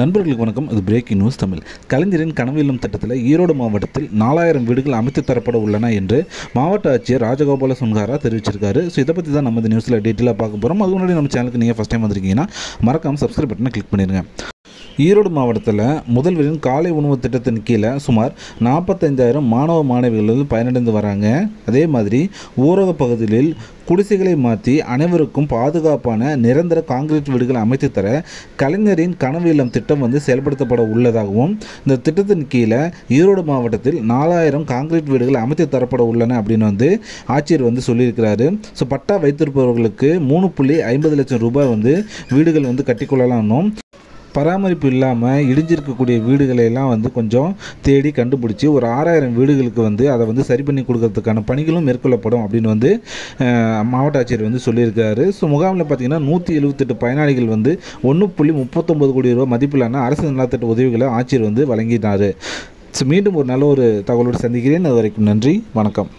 நண்பர்களுக்கு வணக்கம். இது பிரேக்கிங் நியூஸ் தமிழ். கலைஞரின் கனவில்லும் திட்டத்தில் ஈரோடு மாவட்டத்தில் நாலாயிரம் வீடுகள் அமைத்து தரப்பட உள்ளன என்று மாவட்ட ஆட்சியர் ராஜகோபால சுன்காரா தெரிவிச்சிருக்காரு. ஸோ இதை பற்றி தான் நம்ம இந்த நியூஸில் டீட்டெயிலாக பார்க்க போகிறோம் அது முன்னாடி நம்ம சேனலுக்கு நீங்கள் ஃபஸ்ட் டைம் வந்திருக்கீங்கன்னா மறக்காமல் சப்ஸ்கிரைப் பட்டனை கிளிக் பண்ணிடுங்க ஈரோடு மாவட்டத்தில் முதல்வரின் காலை உணவு திட்டத்தின் கீழே சுமார் நாற்பத்தைந்தாயிரம் மாணவ மாணவிகள் பயனடைந்து வராங்க. அதே மாதிரி ஊரக பகுதிகளில் குடிசைகளை மாற்றி அனைவருக்கும் பாதுகாப்பான நிரந்தர காங்கிரீட் வீடுகள் அமைத்து தர கலைஞரின் கனவு இல்லம் திட்டம் வந்து செயல்படுத்தப்பட உள்ளதாகவும் இந்த திட்டத்தின் கீழே ஈரோடு மாவட்டத்தில் நாலாயிரம் காங்கிரீட் வீடுகள் அமைத்து தரப்பட உள்ளன அப்படின்னு வந்து ஆட்சியர் வந்து சொல்லியிருக்கிறாரு. ஸோ பட்டா வைத்திருப்பவர்களுக்கு மூணு புள்ளி ஐம்பது லட்சம் ரூபாய் வந்து வீடுகள் வந்து கட்டிக்கொள்ளலாம்னும் பராமரிப்பு இல்லாமல் இடிஞ்சிருக்கக்கூடிய வீடுகளை எல்லாம் வந்து கொஞ்சம் தேடி கண்டுபிடிச்சி ஒரு ஆறாயிரம் வீடுகளுக்கு வந்து அதை வந்து சரி பண்ணி கொடுக்கறதுக்கான பணிகளும் மேற்கொள்ளப்படும் அப்படின்னு வந்து மாவட்ட ஆட்சியர் வந்து சொல்லியிருக்காரு. ஸோ முகாமில் பார்த்தீங்கன்னா நூற்றி எழுபத்தெட்டு பயனாளிகள் வந்து ஒன்று புள்ளி முப்பத்தொம்பது கோடி ரூபா மதிப்பிலான அரசு நலத்திட்ட உதவிகளை ஆட்சியர் வந்து வழங்கினார். ஸோ மீண்டும் ஒரு நல்ல ஒரு தகவலோடு சந்திக்கிறேன். அது வரைக்கும் நன்றி. வணக்கம்.